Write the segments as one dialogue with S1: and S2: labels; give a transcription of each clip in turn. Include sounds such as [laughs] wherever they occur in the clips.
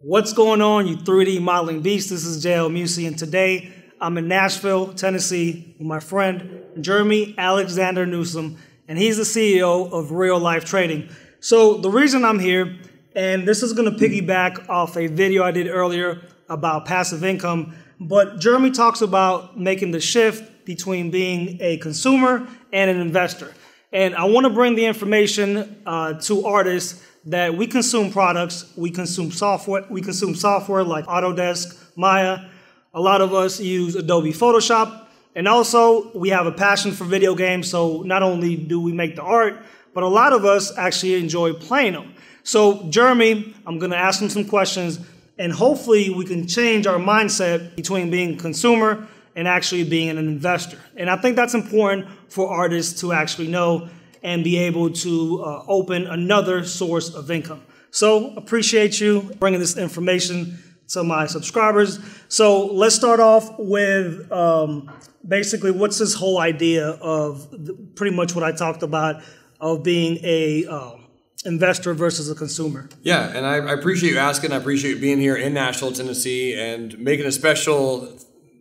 S1: What's going on, you 3D modeling beast? This is JL Mussi, and today I'm in Nashville, Tennessee, with my friend Jerremy Alexander Newsome, and he's the CEO of Real Life Trading. So, the reason I'm here, and this is gonna piggyback off a video I did earlier about passive income, but Jeremy talks about making the shift between being a consumer and an investor. And I wanna bring the information uh, to artists that we consume products, we consume software, we consume software like Autodesk, Maya. A lot of us use Adobe Photoshop, and also we have a passion for video games. So not only do we make the art, but a lot of us actually enjoy playing them. So Jerremy, I'm going to ask him some questions, and hopefully we can change our mindset between being a consumer and actually being an investor. And I think that's important for artists to actually know and be able to uh, open another source of income. So appreciate you bringing this information to my subscribers. So let's start off with um, basically what's this whole idea of the, pretty much what I talked about of being a um, investor versus a consumer.
S2: Yeah, and I, I appreciate you asking. I appreciate you being here in Nashville, Tennessee, and making a special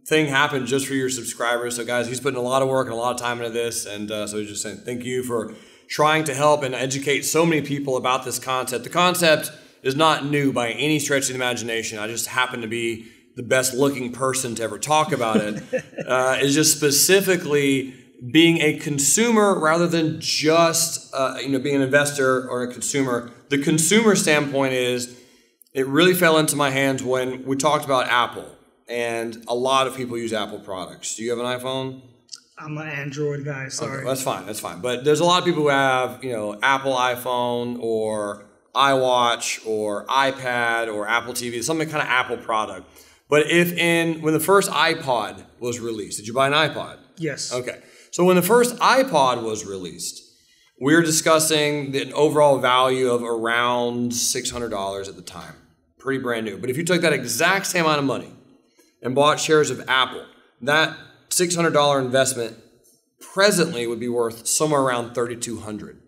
S2: thing happen just for your subscribers. So, guys, he's putting a lot of work and a lot of time into this, and uh, so he's just saying thank you for trying to help and educate so many people about this concept. The concept is not new by any stretch of the imagination. I just happen to be the best looking person to ever talk about it. [laughs] uh, is just specifically being a consumer rather than just uh, you know being an investor or a consumer. The consumer standpoint is it really fell into my hands when we talked about Apple and a lot of people use Apple products. Do you have an iPhone?
S1: I'm an Android guy. Sorry.
S2: Okay, that's fine. That's fine. But there's a lot of people who have you know Apple iPhone or iWatch or iPad or Apple TV, some kind of Apple product. But if in when the first iPod was released, did you buy an iPod?
S1: Yes.
S2: Okay. So when the first iPod was released, we were discussing the overall value of around $600 at the time. Pretty brand new. But if you took that exact same amount of money and bought shares of Apple, that $600 investment presently would be worth somewhere around 3200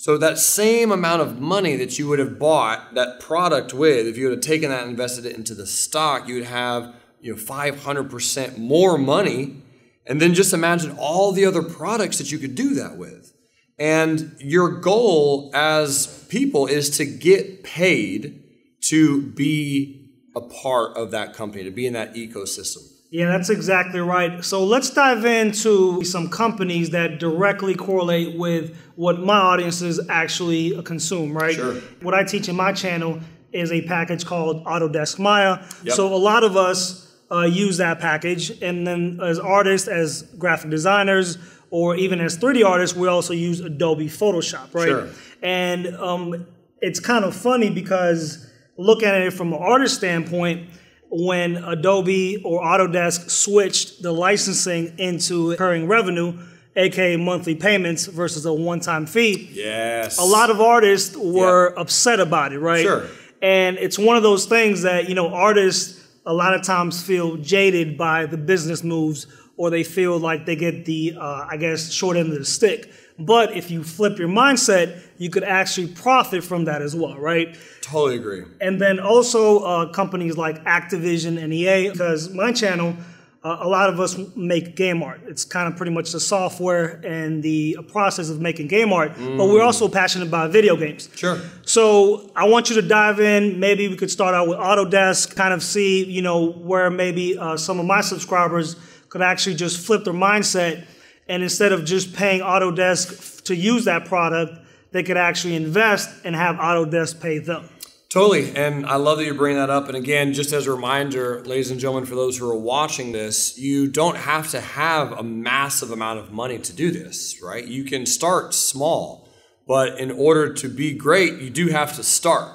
S2: so that same amount of money that you would have bought that product with, if you would have taken that and invested it into the stock, you would have you know 500% more money. And then just imagine all the other products that you could do that with. And your goal as people is to get paid to be a part of that company, to be in that ecosystem.
S1: Yeah, that's exactly right. So let's dive into some companies that directly correlate with what my audiences actually consume, right?
S2: Sure.
S1: What I teach in my channel is a package called Autodesk Maya.
S2: Yep.
S1: So a lot of us uh, use that package. And then as artists, as graphic designers, or even as 3D artists, we also use Adobe Photoshop, right?
S2: Sure.
S1: And um, it's kind of funny because looking at it from an artist standpoint, when Adobe or Autodesk switched the licensing into recurring revenue, aka monthly payments versus a one-time fee.
S2: Yes.
S1: A lot of artists were yeah. upset about it, right?
S2: Sure.
S1: And it's one of those things that, you know, artists a lot of times feel jaded by the business moves or they feel like they get the, uh, I guess, short end of the stick. But if you flip your mindset, you could actually profit from that as well, right?
S2: Totally agree.
S1: And then also uh, companies like Activision and EA, because my channel, uh, a lot of us make game art. It's kind of pretty much the software and the process of making game art, mm. but we're also passionate about video games.
S2: Sure.
S1: So I want you to dive in. Maybe we could start out with Autodesk, kind of see, you know, where maybe uh, some of my subscribers could actually just flip their mindset and instead of just paying Autodesk to use that product, they could actually invest and have Autodesk pay them.
S2: Totally. And I love that you're bringing that up. And again, just as a reminder, ladies and gentlemen, for those who are watching this, you don't have to have a massive amount of money to do this, right? You can start small, but in order to be great, you do have to start.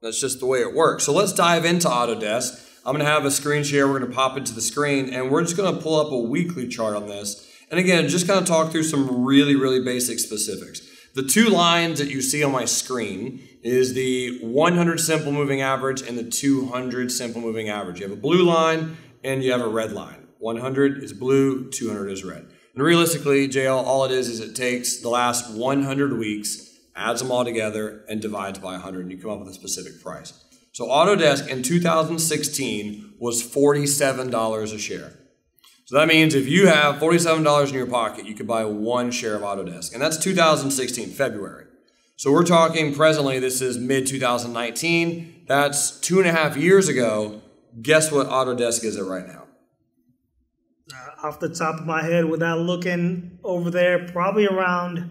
S2: That's just the way it works. So let's dive into Autodesk. I'm going to have a screen share. We're going to pop into the screen, and we're just going to pull up a weekly chart on this. And again, just kind of talk through some really, really basic specifics. The two lines that you see on my screen is the 100 simple moving average and the 200 simple moving average. You have a blue line and you have a red line. 100 is blue, 200 is red. And realistically, JL, all it is is it takes the last 100 weeks, adds them all together, and divides by 100, and you come up with a specific price. So Autodesk in 2016 was $47 a share. So that means if you have $47 in your pocket, you could buy one share of Autodesk. And that's 2016, February. So we're talking presently, this is mid 2019. That's two and a half years ago. Guess what Autodesk is at right now?
S1: Uh, off the top of my head, without looking over there, probably around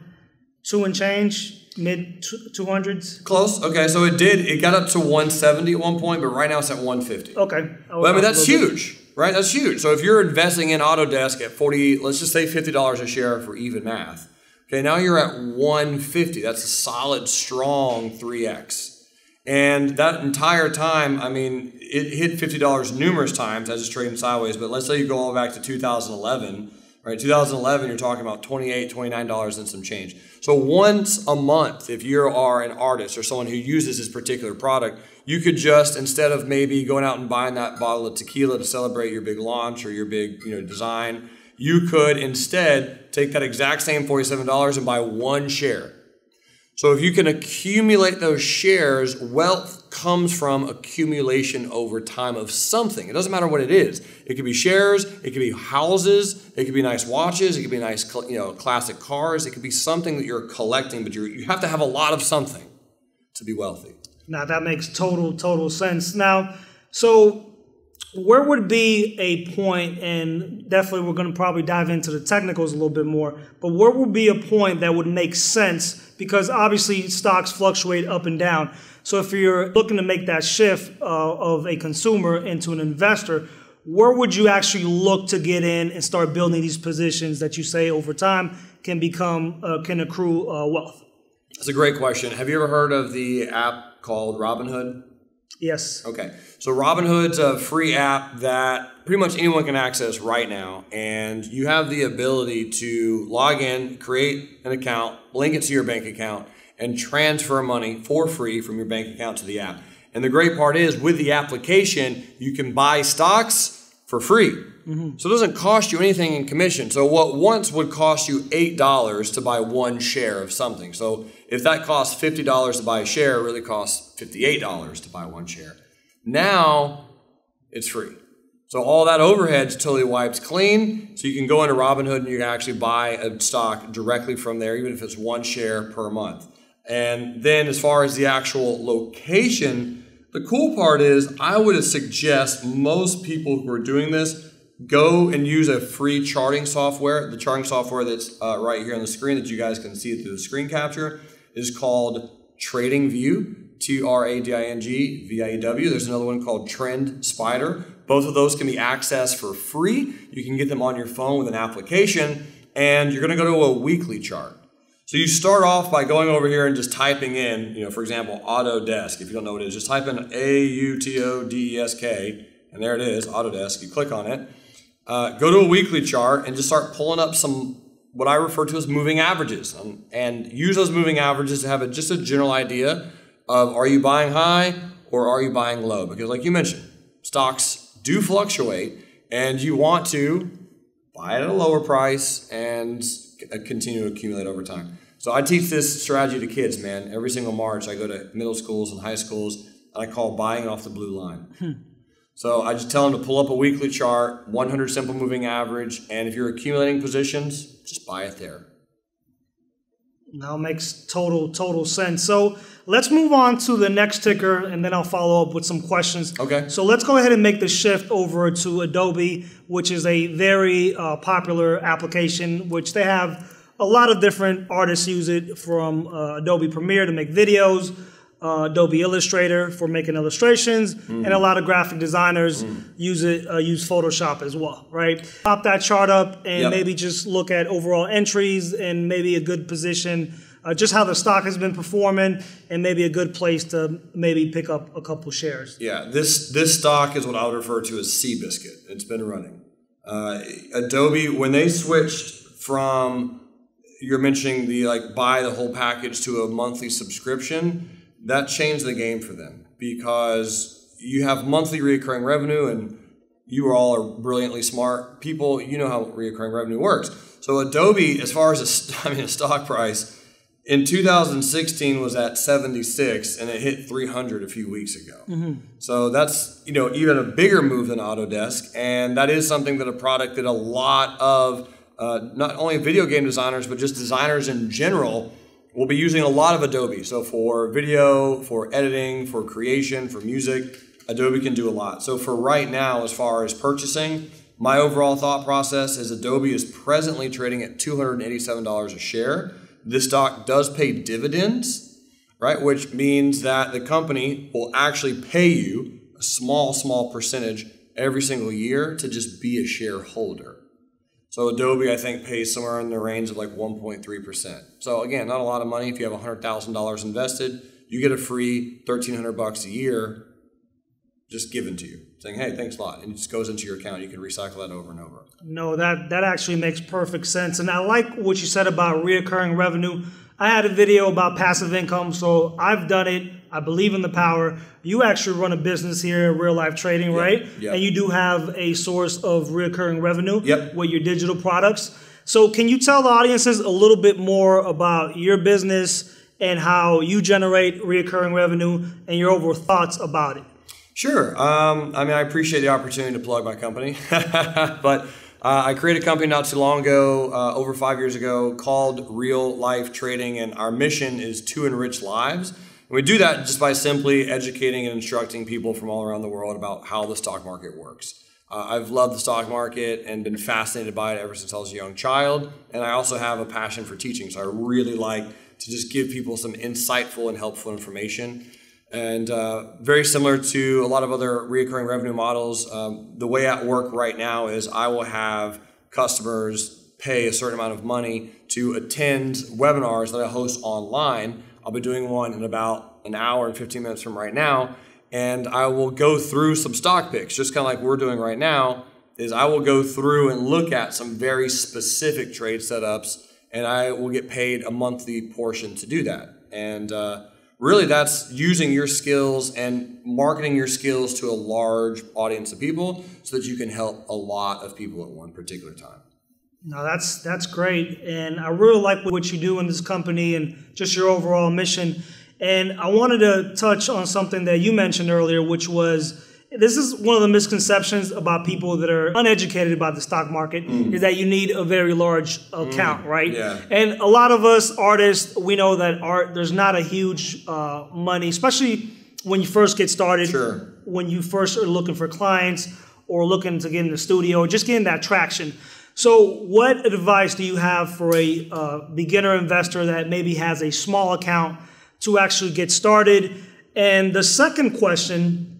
S1: two and change, mid 200s.
S2: Close. Okay, so it did, it got up to 170 at one point, but right now it's at 150.
S1: Okay.
S2: Well, I mean, that's huge. Right? That's huge. So if you're investing in Autodesk at 40, let's just say $50 a share for even math. Okay, now you're at 150. That's a solid, strong 3x. And that entire time, I mean, it hit $50 numerous times as it's trading sideways. But let's say you go all back to 2011, right? 2011, you're talking about $28, $29 and some change. So once a month, if you are an artist or someone who uses this particular product, you could just, instead of maybe going out and buying that bottle of tequila to celebrate your big launch or your big you know, design, you could instead take that exact same $47 and buy one share so if you can accumulate those shares, wealth comes from accumulation over time of something. It doesn't matter what it is. It could be shares, it could be houses, it could be nice watches, it could be nice, you know, classic cars. It could be something that you're collecting, but you you have to have a lot of something to be wealthy.
S1: Now that makes total total sense. Now, so where would be a point, and definitely we're going to probably dive into the technicals a little bit more, but where would be a point that would make sense? Because obviously stocks fluctuate up and down. So if you're looking to make that shift uh, of a consumer into an investor, where would you actually look to get in and start building these positions that you say over time can become, uh, can accrue uh, wealth?
S2: That's a great question. Have you ever heard of the app called Robinhood?
S1: Yes.
S2: Okay. So Robinhood's a free app that pretty much anyone can access right now. And you have the ability to log in, create an account, link it to your bank account, and transfer money for free from your bank account to the app. And the great part is with the application, you can buy stocks for free. Mm-hmm. So it doesn't cost you anything in commission. So what once would cost you $8 to buy one share of something. So if that costs $50 to buy a share, it really costs $58 to buy one share. Now it's free. So all that overhead's totally wiped clean. So you can go into Robinhood and you can actually buy a stock directly from there, even if it's one share per month. And then as far as the actual location, the cool part is I would suggest most people who are doing this go and use a free charting software. The charting software that's uh, right here on the screen that you guys can see through the screen capture is called Trading View, T R A D I N G V I E W. There's another one called Trend Spider. Both of those can be accessed for free. You can get them on your phone with an application, and you're going to go to a weekly chart. So you start off by going over here and just typing in, you know, for example, Autodesk. If you don't know what it is, just type in A U T O D E S K, and there it is, Autodesk. You click on it. Uh, go to a weekly chart and just start pulling up some what I refer to as moving averages um, and use those moving averages to have a, just a general idea of are you buying high or are you buying low? Because, like you mentioned, stocks do fluctuate and you want to buy at a lower price and continue to accumulate over time. So, I teach this strategy to kids, man. Every single March, I go to middle schools and high schools and I call buying off the blue line. So I just tell them to pull up a weekly chart, 100 simple moving average, and if you're accumulating positions, just buy it there.
S1: Now makes total total sense. So let's move on to the next ticker, and then I'll follow up with some questions.
S2: Okay.
S1: So let's go ahead and make the shift over to Adobe, which is a very uh, popular application, which they have a lot of different artists use it from uh, Adobe Premiere to make videos uh, Adobe Illustrator for making illustrations, mm. and a lot of graphic designers mm. use it uh, use Photoshop as well, right? Pop that chart up and yep. maybe just look at overall entries and maybe a good position, uh, just how the stock has been performing, and maybe a good place to maybe pick up a couple shares.
S2: Yeah, this this stock is what I would refer to as Seabiscuit. It's been running. Uh, Adobe when they switched from you're mentioning the like buy the whole package to a monthly subscription that changed the game for them because you have monthly recurring revenue and you all are brilliantly smart people. You know how recurring revenue works. So Adobe, as far as a, [laughs] I mean, a stock price, in 2016 was at 76 and it hit 300 a few weeks ago. Mm-hmm. So that's you know even a bigger move than Autodesk, and that is something that a product that a lot of uh, not only video game designers but just designers in general will be using a lot of Adobe. So for video, for editing, for creation, for music, Adobe can do a lot. So for right now, as far as purchasing. My overall thought process is Adobe is presently trading at $287 a share this stock does pay dividends, right? Which means that the company will actually pay you a small, small percentage every single year to just be a shareholder. So Adobe, I think, pays somewhere in the range of like 1.3%. So again, not a lot of money. If you have $100,000 invested, you get a free 1,300 bucks a year just given to you, saying, "Hey, thanks a lot," and it just goes into your account. You can recycle that over and over.
S1: No, that that actually makes perfect sense, and I like what you said about reoccurring revenue. I had a video about passive income, so I've done it. I believe in the power. You actually run a business here, real life trading, right?
S2: Yep.
S1: And you do have a source of reoccurring revenue
S2: yep.
S1: with your digital products. So, can you tell the audiences a little bit more about your business and how you generate reoccurring revenue and your overall thoughts about it?
S2: Sure. Um, I mean, I appreciate the opportunity to plug my company, [laughs] but uh, I created a company not too long ago, uh, over five years ago, called Real Life Trading, and our mission is to enrich lives. And we do that just by simply educating and instructing people from all around the world about how the stock market works. Uh, I've loved the stock market and been fascinated by it ever since I was a young child, and I also have a passion for teaching. So I really like to just give people some insightful and helpful information. And uh, very similar to a lot of other recurring revenue models, um, the way at work right now is I will have customers pay a certain amount of money to attend webinars that I host online. I'll be doing one in about an hour and 15 minutes from right now. And I will go through some stock picks, just kind of like we're doing right now, is I will go through and look at some very specific trade setups and I will get paid a monthly portion to do that. And uh, really that's using your skills and marketing your skills to a large audience of people so that you can help a lot of people at one particular time.
S1: No, that's that's great, and I really like what you do in this company and just your overall mission. And I wanted to touch on something that you mentioned earlier, which was this is one of the misconceptions about people that are uneducated about the stock market mm. is that you need a very large account, mm. right?
S2: Yeah.
S1: And a lot of us artists, we know that art there's not a huge uh, money, especially when you first get started.
S2: Sure.
S1: When you first are looking for clients or looking to get in the studio, just getting that traction. So, what advice do you have for a uh, beginner investor that maybe has a small account to actually get started? And the second question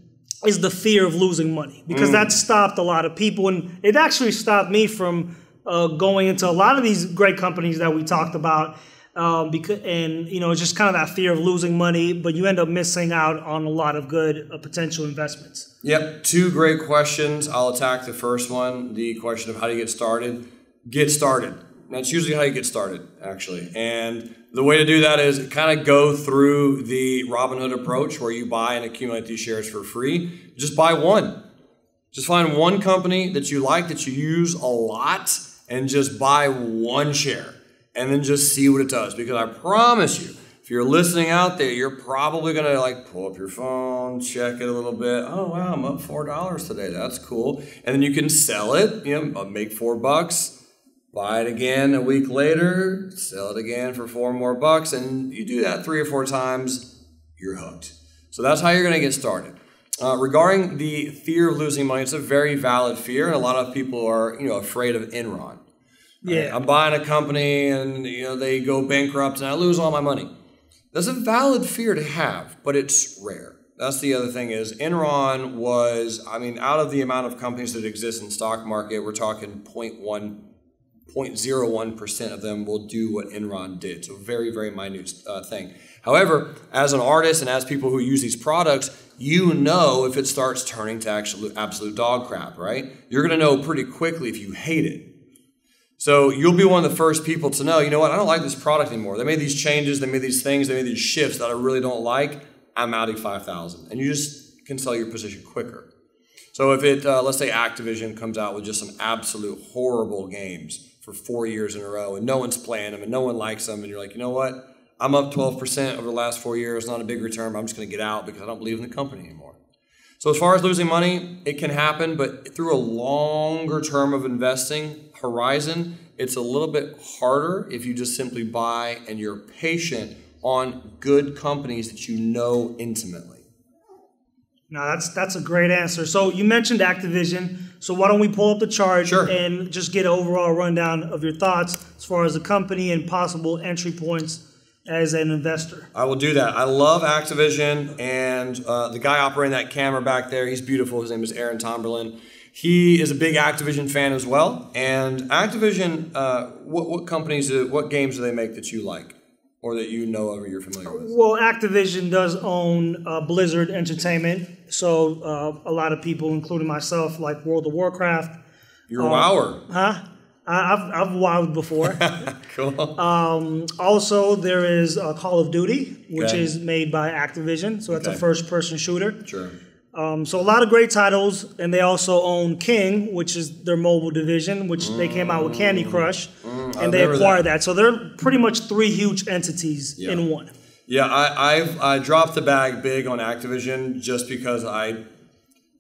S1: is the fear of losing money because mm. that stopped a lot of people. And it actually stopped me from uh, going into a lot of these great companies that we talked about um, because and you know it's just kind of that fear of losing money but you end up missing out on a lot of good uh, potential investments.
S2: Yep two great questions. I'll attack the first one the question of how do you get started. Get started that's usually how you get started actually and the way to do that is kind of go through the Robinhood approach where you buy and accumulate these shares for free. Just buy one. Just find one company that you like, that you use a lot, and just buy one share. And then just see what it does. Because I promise you, if you're listening out there, you're probably gonna like pull up your phone, check it a little bit. Oh wow, I'm up four dollars today. That's cool. And then you can sell it, you know, make four bucks buy it again a week later, sell it again for four more bucks, and you do that three or four times, you're hooked. So that's how you're going to get started. Uh, regarding the fear of losing money, it's a very valid fear, and a lot of people are you know afraid of Enron.
S1: Yeah, right?
S2: I'm buying a company, and you know they go bankrupt, and I lose all my money. That's a valid fear to have, but it's rare. That's the other thing is Enron was, I mean, out of the amount of companies that exist in stock market, we're talking 0.1 0.01% of them will do what Enron did. So very, very minute uh, thing. However, as an artist and as people who use these products, you know if it starts turning to absolute, absolute dog crap, right? You're going to know pretty quickly if you hate it. So you'll be one of the first people to know, you know what, I don't like this product anymore. They made these changes, they made these things, they made these shifts that I really don't like. I'm out of 5,000. And you just can sell your position quicker. So if it, uh, let's say Activision comes out with just some absolute horrible games, for four years in a row and no one's playing them and no one likes them and you're like, you know what? I'm up 12% over the last four years, not a big return, I'm just going to get out because I don't believe in the company anymore. So, as far as losing money, it can happen, but through a longer term of investing horizon, it's a little bit harder if you just simply buy and you're patient on good companies that you know intimately.
S1: No, that's that's a great answer. So you mentioned Activision. So why don't we pull up the chart
S2: Sure.
S1: and just get an overall rundown of your thoughts as far as the company and possible entry points as an investor?
S2: I will do that. I love Activision, and uh, the guy operating that camera back there, he's beautiful. His name is Aaron Tomberlin. He is a big Activision fan as well. And Activision, uh, what, what companies, do, what games do they make that you like or that you know of or you're familiar with?
S1: Well, Activision does own uh, Blizzard Entertainment, so uh, a lot of people, including myself, like World of Warcraft.
S2: You're a wower.
S1: Huh? I, I've I've wowed before. [laughs]
S2: Cool.
S1: also, there is uh, Call of Duty, which
S2: Okay.
S1: is made by Activision, so that's a first-person shooter.
S2: sure.
S1: Um, so a lot of great titles, and they also own King, which is their mobile division, which they came out with Candy Crush, and they acquired that. So they're pretty much three huge entities
S2: Yeah.
S1: in one.
S2: Yeah, I, I've I dropped the bag big on Activision just because I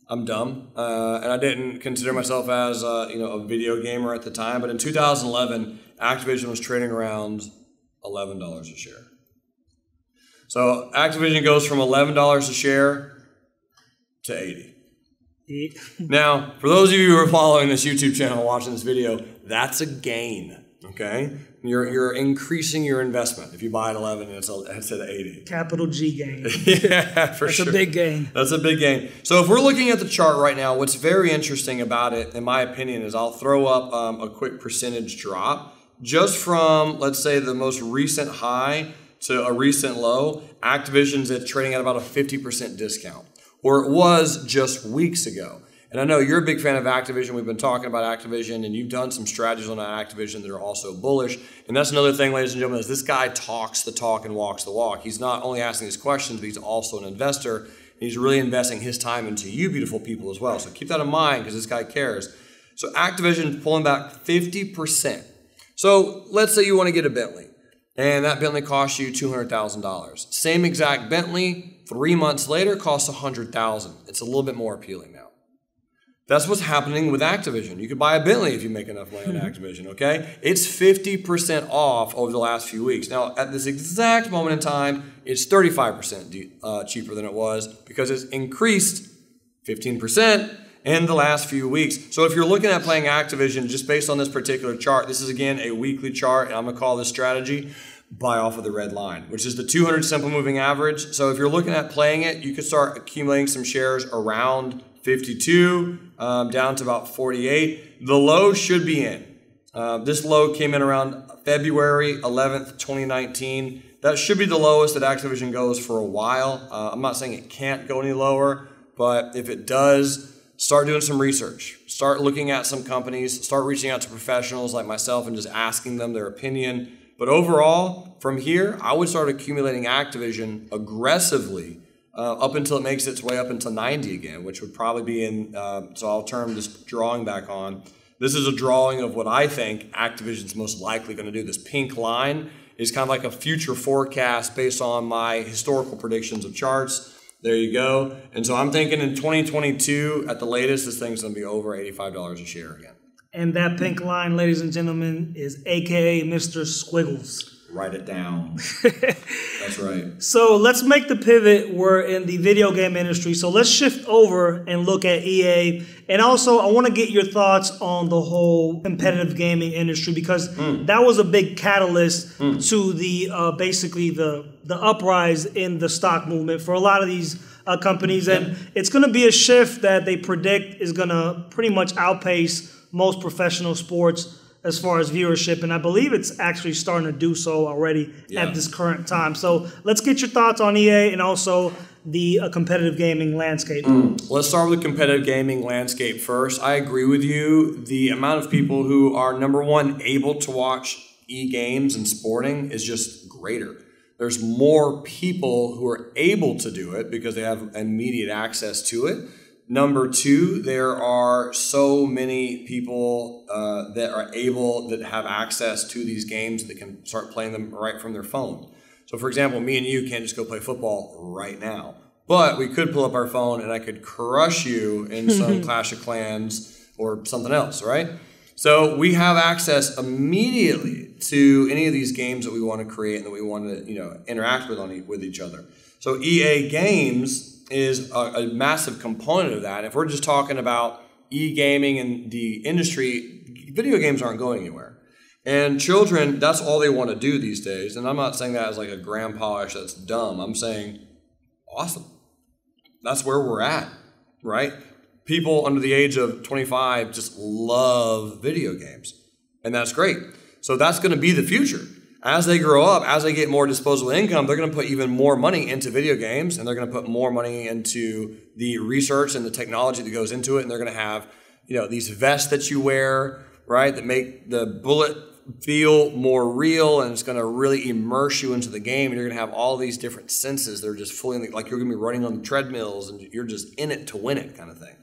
S2: I'm dumb uh, and I didn't consider myself as uh, you know a video gamer at the time. But in 2011, Activision was trading around eleven dollars a share. So Activision goes from eleven dollars a share to eighty.
S1: It- [laughs]
S2: Now, for those of you who are following this YouTube channel, watching this video, that's a gain. Okay, you're you're increasing your investment if you buy at eleven and it's, a, it's at eighty.
S1: Capital G game. [laughs]
S2: yeah, for
S1: It's
S2: sure.
S1: That's a big game.
S2: That's a big gain. So if we're looking at the chart right now, what's very interesting about it, in my opinion, is I'll throw up um, a quick percentage drop just from let's say the most recent high to a recent low. Activision's at trading at about a fifty percent discount, or it was just weeks ago. And I know you're a big fan of Activision. We've been talking about Activision, and you've done some strategies on Activision that are also bullish. And that's another thing, ladies and gentlemen, is this guy talks the talk and walks the walk. He's not only asking these questions, but he's also an investor, and he's really investing his time into you, beautiful people, as well. So keep that in mind because this guy cares. So Activision pulling back 50%. So let's say you want to get a Bentley, and that Bentley costs you $200,000. Same exact Bentley, three months later, costs 100,000. It's a little bit more appealing now. That's what's happening with Activision. You could buy a Bentley if you make enough money on Activision, okay? It's 50% off over the last few weeks. Now, at this exact moment in time, it's 35% de- uh, cheaper than it was because it's increased 15% in the last few weeks. So if you're looking at playing Activision just based on this particular chart, this is again a weekly chart, and I'm gonna call this strategy buy off of the red line, which is the 200 simple moving average. So if you're looking at playing it, you could start accumulating some shares around 52 um, down to about 48. The low should be in. Uh, this low came in around February 11th, 2019. That should be the lowest that Activision goes for a while. Uh, I'm not saying it can't go any lower, but if it does, start doing some research. Start looking at some companies. Start reaching out to professionals like myself and just asking them their opinion. But overall, from here, I would start accumulating Activision aggressively uh, up until it makes its way up until 90 again, which would probably be in. Uh, so I'll turn this drawing back on. This is a drawing of what I think Activision's most likely going to do. This pink line is kind of like a future forecast based on my historical predictions of charts. There you go. And so I'm thinking in 2022, at the latest, this thing's going to be over $85 a share again.
S1: And that pink line, ladies and gentlemen, is AKA Mr. Squiggles.
S2: Write it down. [laughs] That's right.
S1: So let's make the pivot. We're in the video game industry. So let's shift over and look at EA. And also, I want to get your thoughts on the whole competitive gaming industry because that was a big catalyst to the uh, basically the the uprise in the stock movement for a lot of these uh, companies. And it's going to be a shift that they predict is going to pretty much outpace most professional sports as far as viewership, and I believe it's actually starting to do so already
S2: Yeah.
S1: at this current time. So let's get your thoughts on EA and also the uh, competitive gaming landscape.
S2: Let's start with the competitive gaming landscape first. I agree with you. The amount of people who are number one able to watch e games and sporting is just greater. There's more people who are able to do it because they have immediate access to it. Number two, there are so many people uh, that are able that have access to these games that can start playing them right from their phone. So, for example, me and you can't just go play football right now, but we could pull up our phone and I could crush you in [laughs] some Clash of Clans or something else, right? So we have access immediately to any of these games that we want to create and that we want to, you know, interact with on e- with each other. So EA Games is a, a massive component of that. If we're just talking about e-gaming and the industry, video games aren't going anywhere. And children, that's all they want to do these days. And I'm not saying that as like a grandpa-ish that's dumb. I'm saying, awesome. That's where we're at, right? People under the age of 25 just love video games. And that's great. So that's going to be the future. As they grow up, as they get more disposable income, they're going to put even more money into video games and they're going to put more money into the research and the technology that goes into it. And they're going to have, you know, these vests that you wear, right, that make the bullet feel more real and it's going to really immerse you into the game and you're going to have all these different senses They're just fully like you're going to be running on the treadmills and you're just in it to win it kind of thing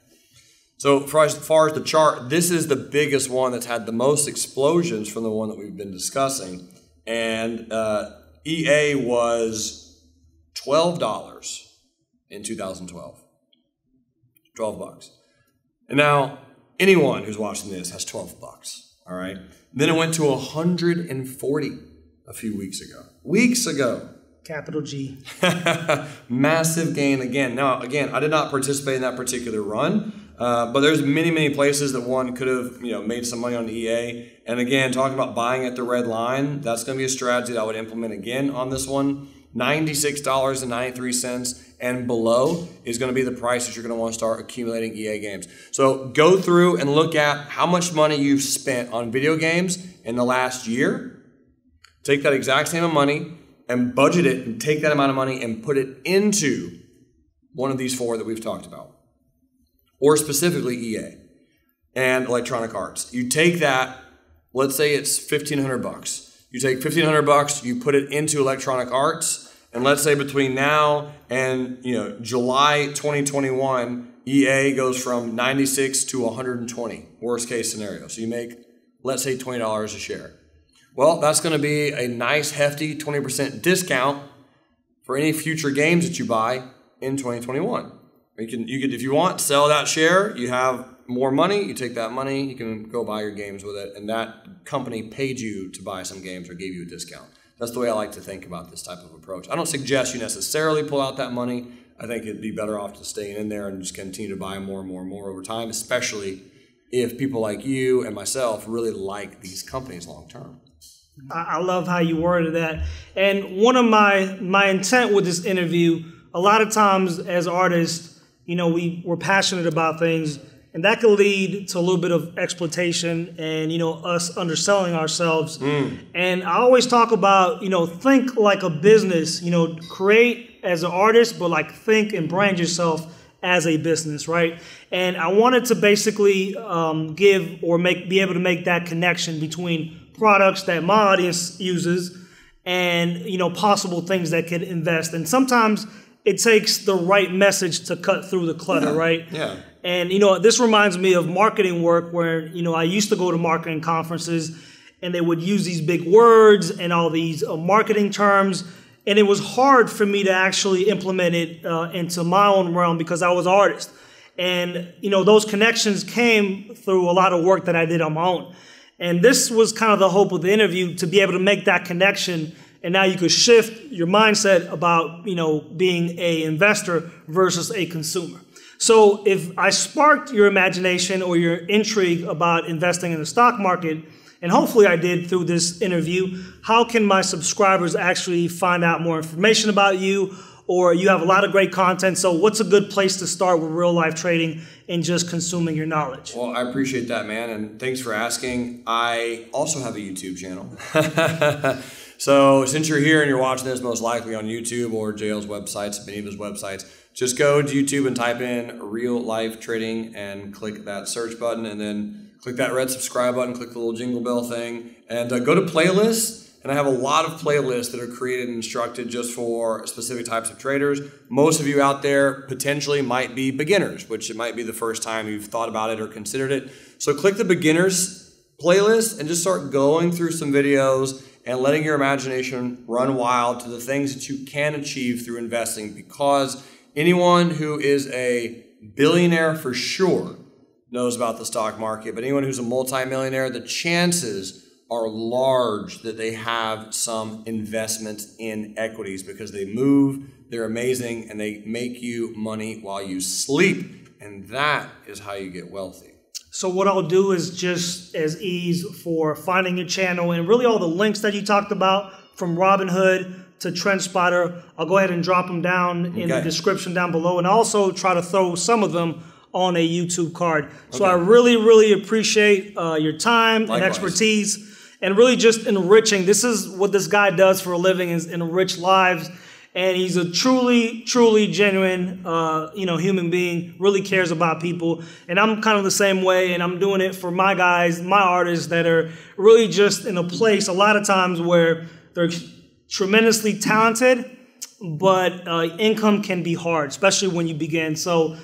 S2: so for as far as the chart this is the biggest one that's had the most explosions from the one that we've been discussing and uh, ea was $12 in 2012 12 bucks and now anyone who's watching this has 12 bucks all right. Then it went to 140 a few weeks ago. Weeks ago.
S1: Capital G. [laughs]
S2: Massive gain again. Now, again, I did not participate in that particular run, uh, but there's many, many places that one could have, you know, made some money on EA. And again, talking about buying at the red line, that's going to be a strategy that I would implement again on this one. $96.93 and below is going to be the price that you're going to want to start accumulating EA games. So go through and look at how much money you've spent on video games in the last year. Take that exact same amount of money and budget it and take that amount of money and put it into one of these four that we've talked about. Or specifically EA and Electronic Arts. You take that, let's say it's 1500 bucks. You take 1500 bucks, you put it into Electronic Arts, and let's say between now and you know July 2021, EA goes from 96 to 120, worst case scenario. So you make, let's say, $20 a share. Well, that's going to be a nice hefty 20% discount for any future games that you buy in 2021. You can, you could, if you want, sell that share. You have more money. You take that money. You can go buy your games with it, and that company paid you to buy some games or gave you a discount. That's the way I like to think about this type of approach. I don't suggest you necessarily pull out that money. I think it'd be better off to staying in there and just continue to buy more and more and more over time, especially if people like you and myself really like these companies long term.
S1: I love how you worded that. And one of my my intent with this interview, a lot of times as artists, you know, we we're passionate about things, and that could lead to a little bit of exploitation and you know us underselling ourselves. Mm. And I always talk about you know think like a business, you know, create as an artist, but like think and brand yourself as a business, right? And I wanted to basically um, give or make be able to make that connection between products that my audience uses and you know possible things that could invest. And sometimes it takes the right message to cut through the clutter,
S2: yeah.
S1: right?
S2: Yeah.
S1: And you know, this reminds me of marketing work where you know I used to go to marketing conferences and they would use these big words and all these uh, marketing terms and it was hard for me to actually implement it uh, into my own realm because I was an artist. And you know, those connections came through a lot of work that I did on my own. And this was kind of the hope of the interview to be able to make that connection and now you could shift your mindset about you know being a investor versus a consumer. So if i sparked your imagination or your intrigue about investing in the stock market and hopefully i did through this interview how can my subscribers actually find out more information about you? Or you have a lot of great content so what's a good place to start with real life trading and just consuming your knowledge?
S2: Well i appreciate that man and thanks for asking. I also have a youtube channel [laughs] So since you're here and you're watching this most likely on YouTube or JL's websites, many of his websites, just go to YouTube and type in real life trading and click that search button and then click that red subscribe button, click the little jingle bell thing, and uh, go to playlists. And I have a lot of playlists that are created and instructed just for specific types of traders. Most of you out there potentially might be beginners, which it might be the first time you've thought about it or considered it. So click the beginners playlist and just start going through some videos and letting your imagination run wild to the things that you can achieve through investing because anyone who is a billionaire for sure knows about the stock market, but anyone who's a multimillionaire, the chances are large that they have some investment in equities because they move, they're amazing, and they make you money while you sleep. And that is how you get wealthy.
S1: So what I'll do is just as ease for finding your channel and really all the links that you talked about from Robinhood to TrendSpotter, I'll go ahead and drop them down in the description down below and also try to throw some of them on a YouTube card. So
S2: Okay.
S1: I really, really appreciate uh, your time and expertise and really just enriching. This is what this guy does for a living is enrich lives. And he's a truly, truly genuine, uh, you know, human being. Really cares about people, and I'm kind of the same way. And I'm doing it for my guys, my artists that are really just in a place a lot of times where they're tremendously talented, but uh, income can be hard, especially when you begin. So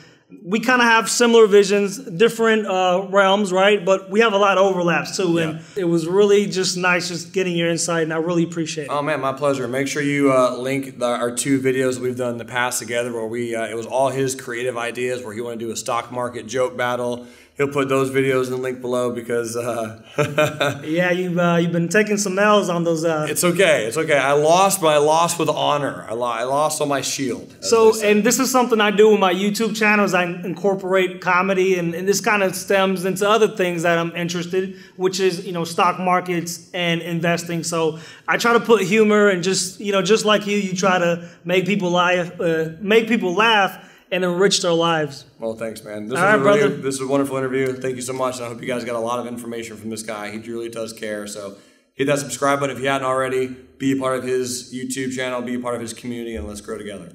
S1: we kind of have similar visions, different uh, realms, right? But we have a lot of overlaps too. And it was really just nice just getting your insight, and I really appreciate it.
S2: Oh man, my pleasure. Make sure you uh, link the, our two videos we've done in the past together, where we uh, it was all his creative ideas, where he wanted to do a stock market joke battle. He'll put those videos in the link below because uh, [laughs]
S1: yeah, you've uh, you've been taking some L's on those. Uh,
S2: it's okay. It's okay. I lost, but I lost with honor. I, lo- I lost on my shield.
S1: So, and this is something I do with my YouTube channel is I incorporate comedy and, and this kind of stems into other things that I'm interested, which is, you know, stock markets and investing. So I try to put humor and just, you know, just like you, you try to make people laugh, uh, make people laugh and enrich their lives.
S2: well, thanks, man. This
S1: All
S2: was
S1: right,
S2: a really,
S1: brother.
S2: this was a wonderful interview. Thank you so much. I hope you guys got a lot of information from this guy. He really does care. So hit that subscribe button if you hadn't already. Be a part of his YouTube channel. Be a part of his community, and let's grow together.